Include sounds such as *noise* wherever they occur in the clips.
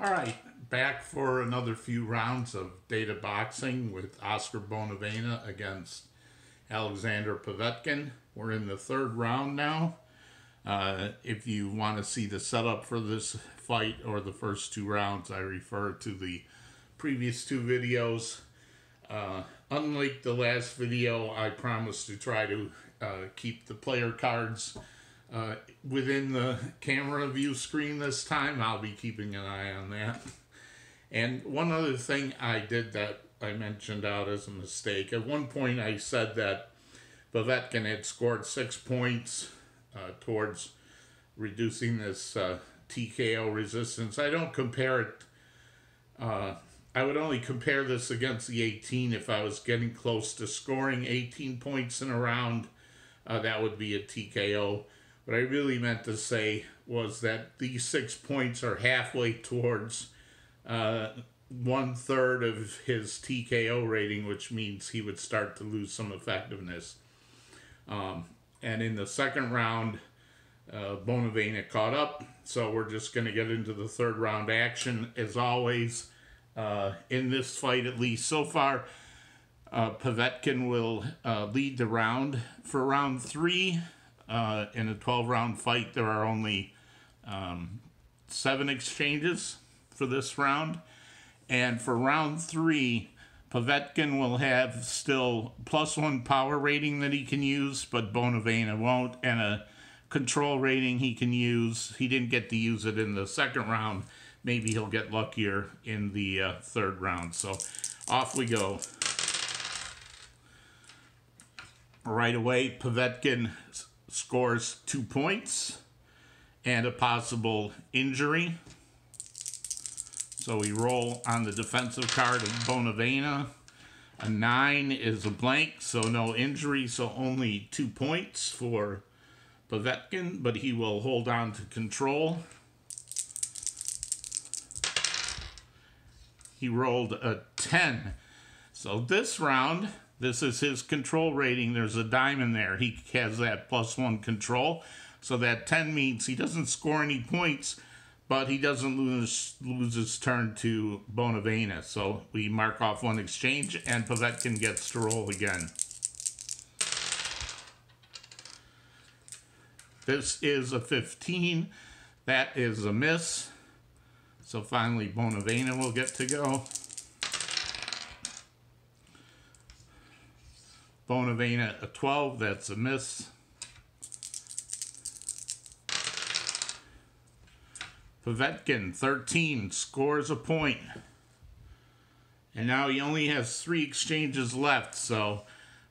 All right, back for another few rounds of data boxing with Oscar Bonavena against Alexander Povetkin. We're in the third round now. Uh, if you want to see the setup for this fight or the first two rounds, I refer to the previous two videos. Uh, unlike the last video, I promised to try to uh, keep the player cards uh, within the camera view screen this time. I'll be keeping an eye on that. And one other thing I did that I mentioned out as a mistake. At one point, I said that Povetkin had scored six points uh, towards reducing this uh, TKO resistance. I don't compare it. Uh, I would only compare this against the 18 if I was getting close to scoring 18 points in a round. Uh, that would be a TKO. What I really meant to say was that these six points are halfway towards uh, one third of his TKO rating, which means he would start to lose some effectiveness. Um, and in the second round, uh, Bonavena caught up. So we're just going to get into the third round action. As always, uh, in this fight, at least so far, uh, Povetkin will uh, lead the round. For round three, uh, in a 12 round fight, there are only um, seven exchanges for this round. And for round three, Povetkin will have still plus one power rating that he can use, but Bonavena won't, and a control rating he can use. He didn't get to use it in the second round. Maybe he'll get luckier in the uh, third round. So off we go. Right away, Povetkin scores two points and a possible injury. So we roll on the defensive card of Bonavena. A nine is a blank, so no injury, so only two points for Povetkin, but he will hold on to control. He rolled a 10. So this round, this is his control rating. There's a diamond there. He has that plus one control. So that 10 means he doesn't score any points, but he doesn't lose lose his turn to Bonavena. So we mark off one exchange, and Povetkin gets to roll again. This is a 15. That is a miss. So finally, Bonavena will get to go. Bonavena a 12. That's a miss. Povetkin, 13, scores a point. And now he only has three exchanges left, so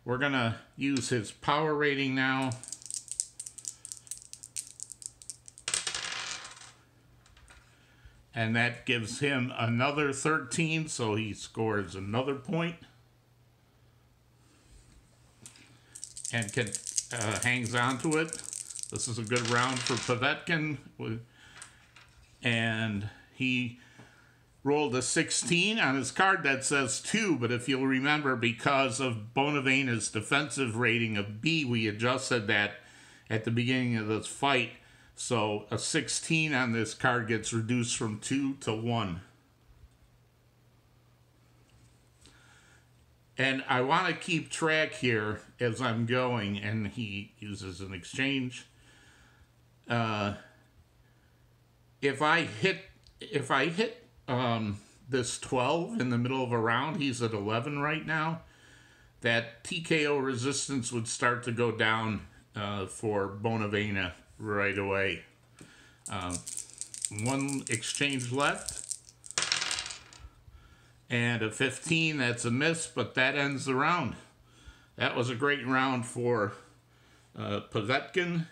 we're going to use his power rating now. And that gives him another 13, so he scores another point. And can, uh, hangs on to it. This is a good round for Povetkin. And he rolled a 16 on his card that says 2 but if you'll remember because of Bonavena's defensive rating of B we adjusted that at the beginning of this fight. So a 16 on this card gets reduced from 2 to 1 and I want to keep track here as I'm going and he uses an exchange uh, if I hit if I hit um, this 12 in the middle of a round, he's at 11 right now. That TKO resistance would start to go down uh, for Bonavena right away. Uh, one exchange left. And a 15, that's a miss, but that ends the round. That was a great round for uh, Povetkin.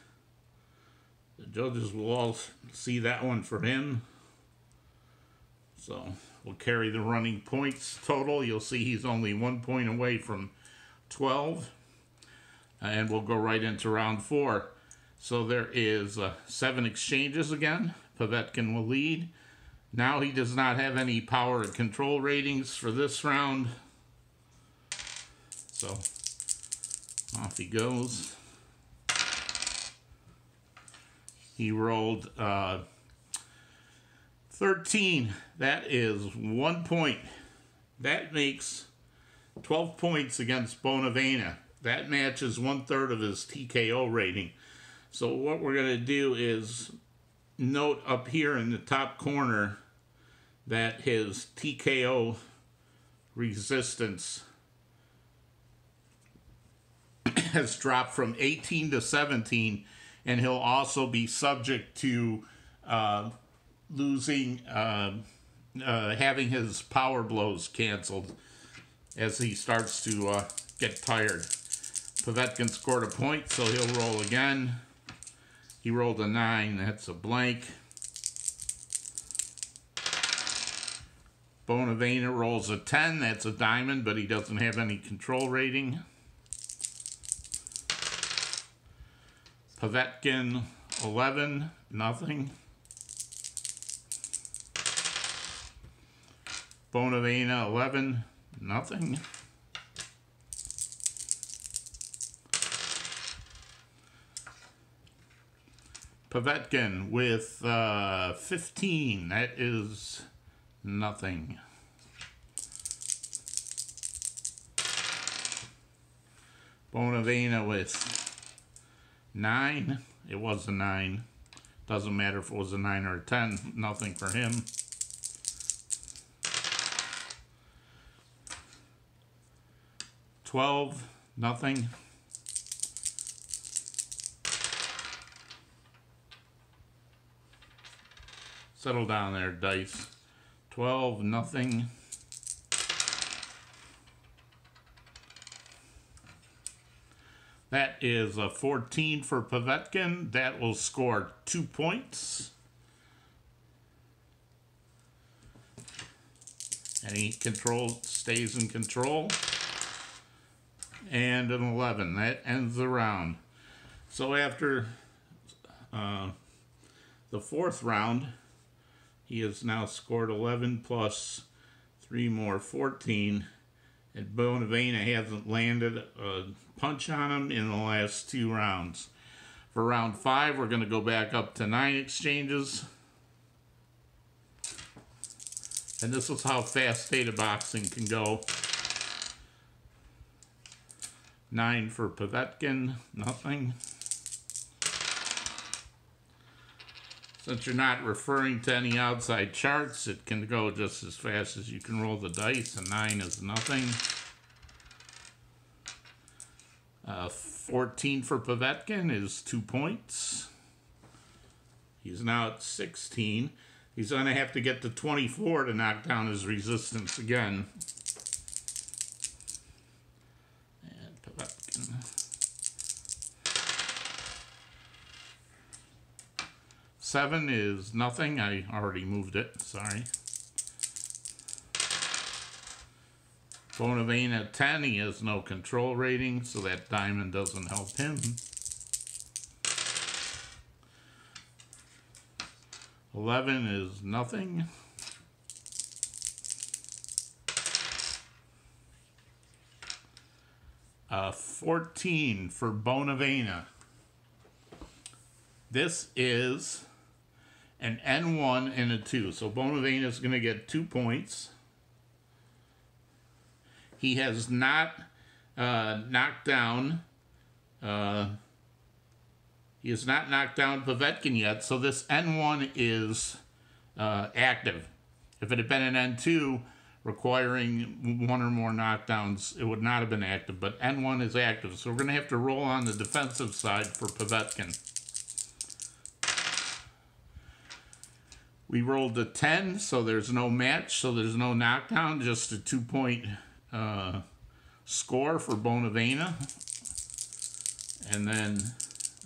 The judges will all see that one for him. So we'll carry the running points total. You'll see he's only one point away from 12. And we'll go right into round four. So there is uh, seven exchanges again. Povetkin will lead. Now he does not have any power and control ratings for this round. So off he goes. He rolled uh, 13. That is one point. That makes 12 points against Bonavena. That matches one third of his TKO rating. So what we're going to do is note up here in the top corner that his TKO resistance *coughs* has dropped from 18 to 17, and he'll also be subject to uh, losing, uh, uh, having his power blows canceled as he starts to uh, get tired. Povetkin scored a point, so he'll roll again. He rolled a 9, that's a blank. Bonavena rolls a 10, that's a diamond, but he doesn't have any control rating. Povetkin, 11, nothing. Bonavena 11, nothing. Povetkin with uh, 15, that is nothing. Bonavena with 9, it was a 9. Doesn't matter if it was a 9 or a 10, nothing for him. Twelve, nothing. Settle down there, dice. Twelve, nothing. That is a 14 for Povetkin. That will score two points. He control stays in control. And an 11. That ends the round. So after uh, the fourth round, he has now scored 11 plus 3 more, 14. And Bonavena hasn't landed a punch on him in the last two rounds. For round 5, we're going to go back up to 9 exchanges. And this is how fast data boxing can go. 9 for Povetkin, nothing. Since you're not referring to any outside charts, it can go just as fast as you can roll the dice, A 9 is nothing. Uh, 14 for Povetkin is 2 points. He's now at 16. He's going to have to get to 24 to knock down his resistance again. Seven is nothing. I already moved it. Sorry. Bonavena 10, he has no control rating, so that diamond doesn't help him. Eleven is nothing. Uh, 14 for Bonavena. This is an N1 and a 2. So Bonavena is going to get two points. He has not uh, knocked down. Uh, he has not knocked down Povetkin yet, so this N1 is uh, active. If it had been an N2 requiring one or more knockdowns, it would not have been active, but N1 is active. So we're going to have to roll on the defensive side for Povetkin. We rolled a 10, so there's no match, so there's no knockdown, just a two point uh, score for Bonavena. And then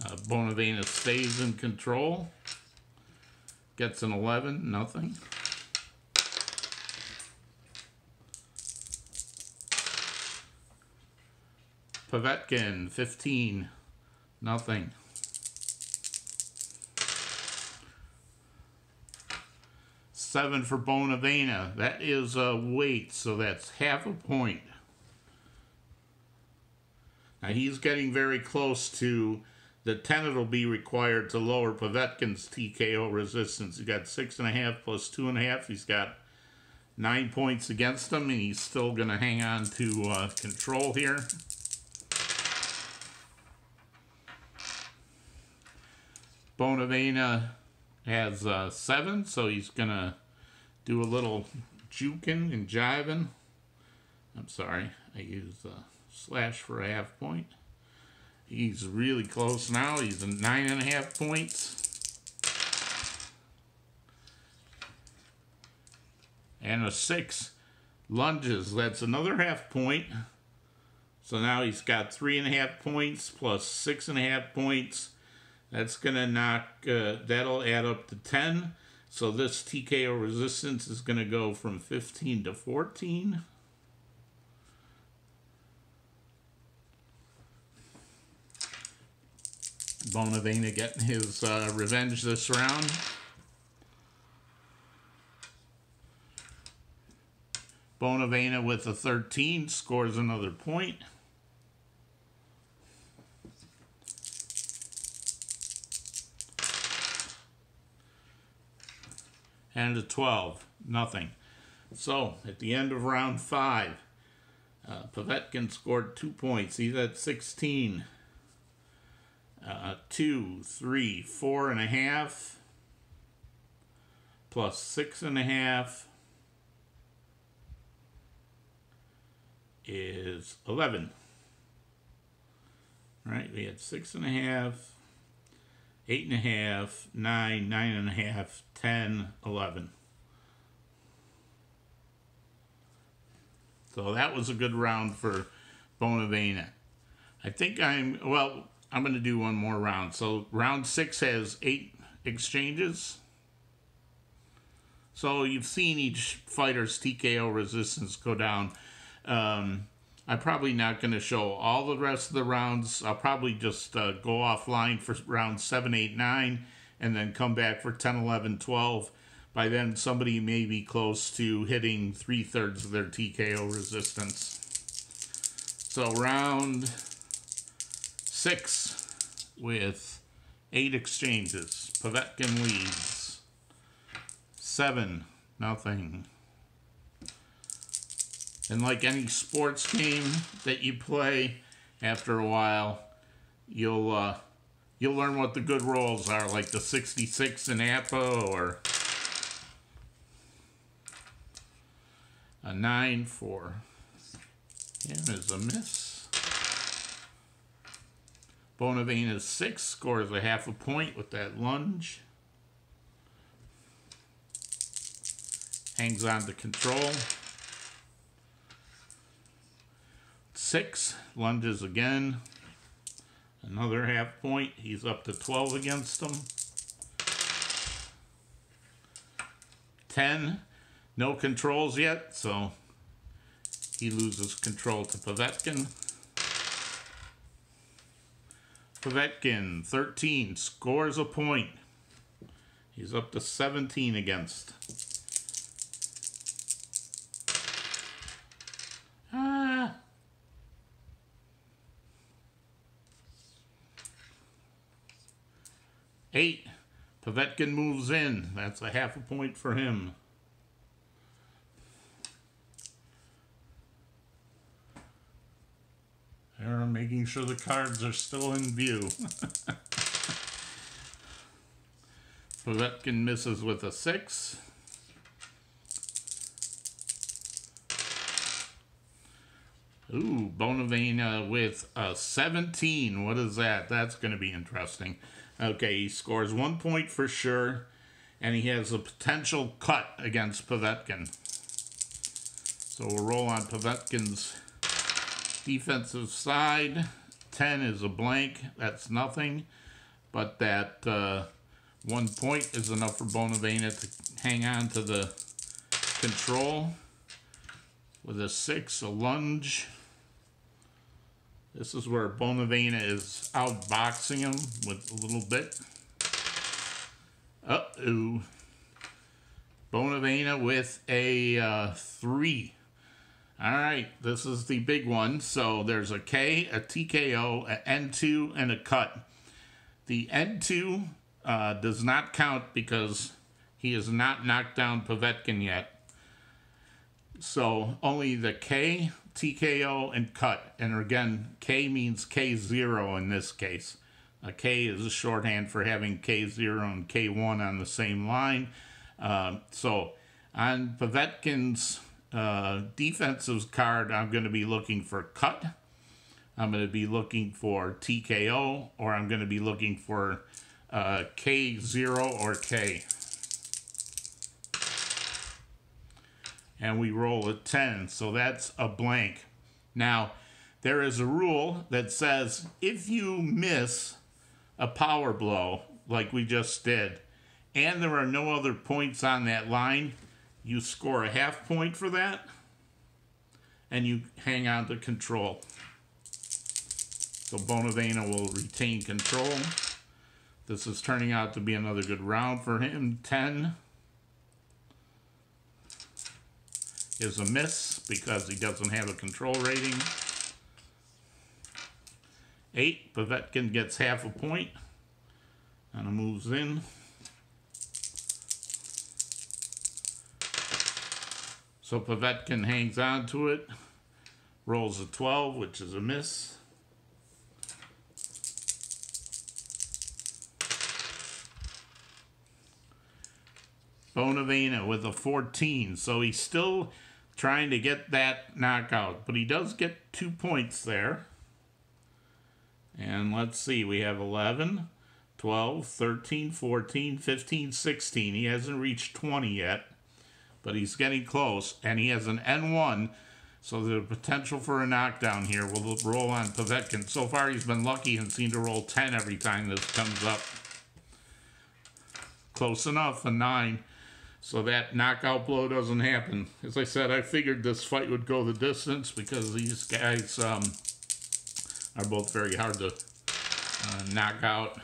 uh, Bonavena stays in control. Gets an 11, nothing. Povetkin, 15, nothing. Seven for Bonavena. That is a weight, so that's half a point. Now he's getting very close to the 10 it'll be required to lower Povetkin's TKO resistance. He's got six and a half plus two and a half. He's got nine points against him, and he's still going to hang on to uh, control here. Bonavena has uh, seven, so he's to do a little juking and jiving. I'm sorry, I used a slash for a half point. He's really close now. He's nine and a half points. And a six lunges. That's another half point. So now he's got three and a half points plus six and a half points. That's going to knock, uh, that'll add up to 10. So this TKO resistance is going to go from 15 to 14. Bonavena getting his uh, revenge this round. Bonavena with a 13 scores another point. And a 12, nothing. So at the end of round five, uh, Povetkin scored two points. He's at 16 uh, two, three, four and a half, plus six and a half is 11. Right, we had six and a half, eight and a half, nine, nine and a half, ten, eleven. So that was a good round for Bonavena. I think I'm, well, I'm going to do one more round. So round six has eight exchanges. So you've seen each fighter's TKO resistance go down. Um, I'm probably not going to show all the rest of the rounds. I'll probably just uh, go offline for round 7, 8, 9, and then come back for 10, 11, 12. By then, somebody may be close to hitting three thirds of their TKO resistance. So, round six with eight exchanges. Povetkin leads. Seven, nothing. And like any sports game that you play, after a while, you'll uh, you'll learn what the good rolls are, like the 66 in APBA or a 9 for him is a miss. Bonavena 6 scores a half a point with that lunge. Hangs on to control. 6 lunges again. Another half point. He's up to 12 against them. 10. No controls yet, so he loses control to Povetkin. Povetkin, 13, scores a point. He's up to 17 against. Eight. Povetkin moves in. That's a half a point for him. They're making sure the cards are still in view. *laughs* Povetkin misses with a six. Ooh, Bonavena with a 17. What is that? That's going to be interesting. Okay, he scores one point for sure, and he has a potential cut against Povetkin. So we'll roll on Povetkin's defensive side, 10 is a blank. That's nothing. But that uh, one point is enough for Bonavena to hang on to the control. With a 6, a lunge. This is where Bonavena is outboxing him with a little bit. Uh-oh. Bonavena with a uh, 3. All right, this is the big one. So there's a K, a TKO, an N2, and a cut. the N2 uh, does not count because he has not knocked down Povetkin yet. So only the K, TKO, and cut. And again, K means K0 in this case. A K is a shorthand for having K0 and K1 on the same line. Uh, so on Povetkin's uh, defensive card, I'm going to be looking for cut. I'm going to be looking for TKO, or I'm going to be looking for uh, K0 or K. And we roll a 10, so that's a blank. Now, there is a rule that says if you miss a power blow, like we just did, and there are no other points on that line, you score a half point for that, and you hang on to control. So Bonavena will retain control. This is turning out to be another good round for him. 10 is a miss because he doesn't have a control rating. 8, Povetkin gets half a point and moves in. So Povetkin hangs on to it, rolls a 12, which is a miss. Bonavena with a 14, so he's still trying to get that knockout, but he does get two points there. And let's see, we have 11, 12, 13, 14, 15, 16. He hasn't reached 20 yet but he's getting close, and he has an N1, so the potential for a knockdown here will roll on Povetkin. So far, he's been lucky and seemed to roll 10 every time this comes up. Close enough, a 9. So that knockout blow doesn't happen. As I said, I figured this fight would go the distance because these guys um, are both very hard to uh, knock out.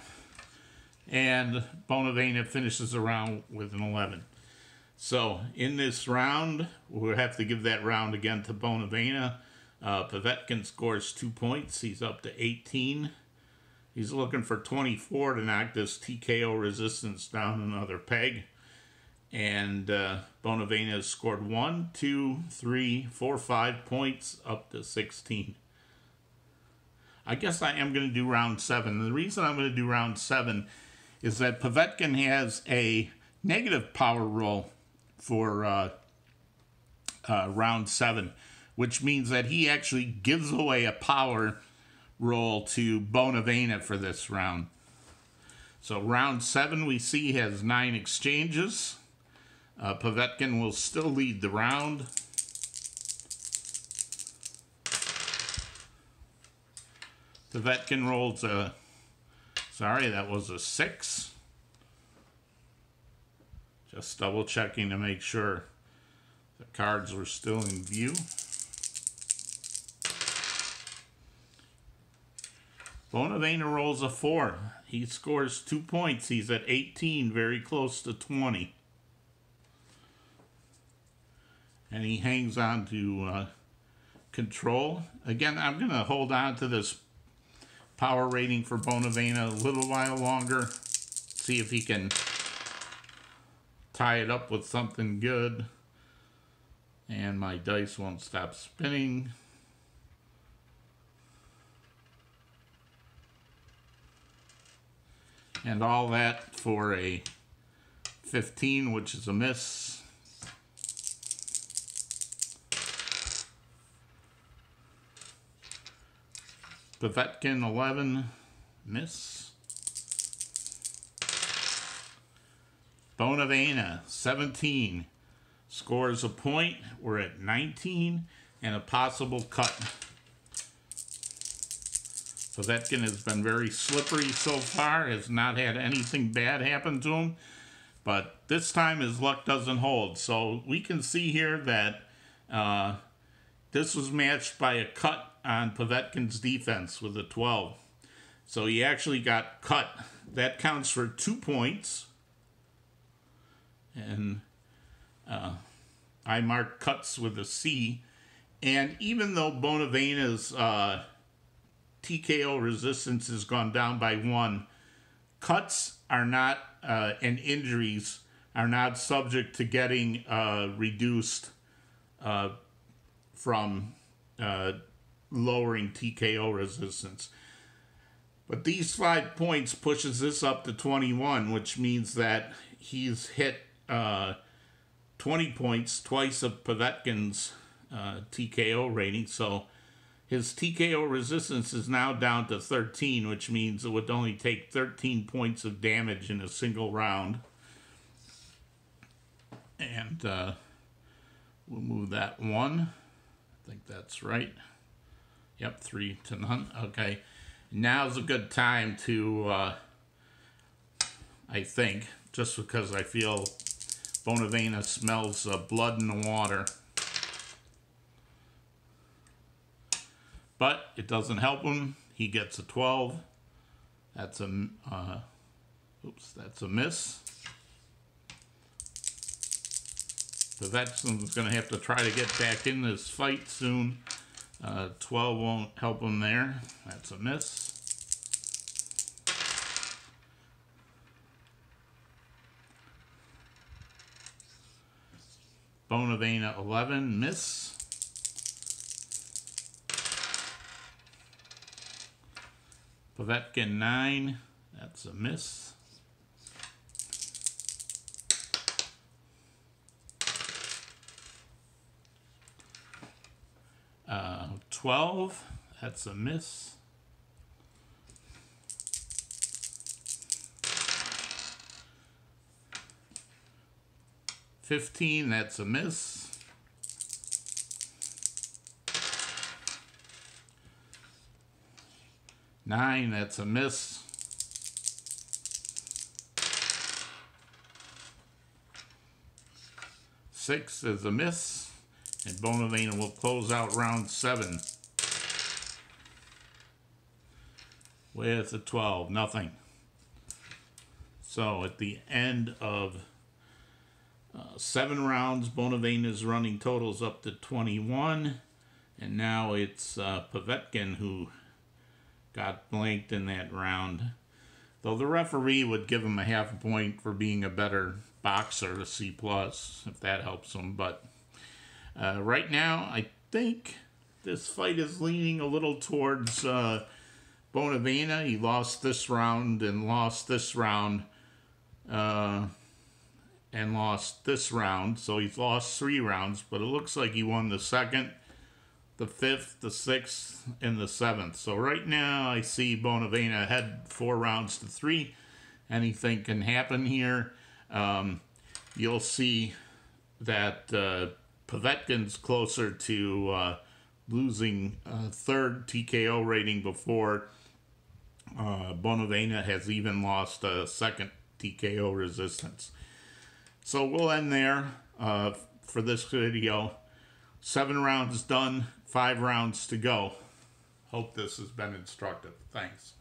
And Bonavena finishes around with an 11. So in this round, we'll have to give that round again to Bonavena. Uh, Povetkin scores two points. He's up to 18. He's looking for 24 to knock this TKO resistance down another peg. And uh, Bonavena scored one, two, three, four, five points up to 16. I guess I am going to do round seven. The reason I'm going to do round seven is that Povetkin has a negative power roll for uh, uh, round seven, which means that he actually gives away a power roll to Bonavena for this round. So round seven we see has nine exchanges. Uh, Povetkin will still lead the round. Povetkin rolls a, sorry, that was a six. Just double checking to make sure the cards were still in view. Bonavena rolls a 4. He scores 2 points. He's at 18, very close to 20. And he hangs on to uh, control. Again, I'm going to hold on to this power rating for Bonavena a little while longer. See if he can tie it up with something good and my dice won't stop spinning. And all that for a 15, which is a miss. Povetkin 11, miss. Bonavena, 17. Scores a point. We're at 19 and a possible cut. Povetkin has been very slippery so far, has not had anything bad happen to him. But this time his luck doesn't hold. So we can see here that uh, this was matched by a cut on Povetkin's defense with a 12. So he actually got cut. That counts for two points and uh, I mark cuts with a C. And even though Bonavena's uh, TKO resistance has gone down by one, cuts are not uh, and injuries are not subject to getting uh, reduced uh, from uh, lowering TKO resistance. But these five points pushes this up to 21, which means that he's hit uh, 20 points, twice of Povetkin's uh, TKO rating. So his TKO resistance is now down to 13, which means it would only take 13 points of damage in a single round. And uh, we'll move that one. I think that's right. Yep, three to none. Okay now's a good time to, uh, I think, just because I feel Bonavena smells uh, blood in the water. But it doesn't help him. He gets a 12. That's a, uh, oops, that's a miss. The veteran's going to have to try to get back in this fight soon. Uh, 12 won't help him there. That's a miss. Bonavena 11, miss. Povetkin 9, that's a miss. Uh, 12, that's a miss. Fifteen, that's a miss. Nine, that's a miss. Six is a miss. And Bonavena will close out round seven with a 12, nothing. So at the end of uh, seven rounds, Bonavena's running totals up to 21. And now it's uh, Povetkin who got blanked in that round. Though the referee would give him a half a point for being a better boxer, a C plus, if that helps him. But uh, right now, I think this fight is leaning a little towards uh, Bonavena. He lost this round and lost this round uh, and lost this round. So he's lost three rounds, but it looks like he won the second, the fifth, the sixth, and the seventh. So right now, I see Bonavena ahead four rounds to three. Anything can happen here. Um, you'll see that uh, Povetkin's closer to uh, losing a third TKO rating before uh, Bonavena has even lost a second TKO resistance. So we'll end there uh, for this video. Seven rounds done, five rounds to go. Hope this has been instructive. Thanks.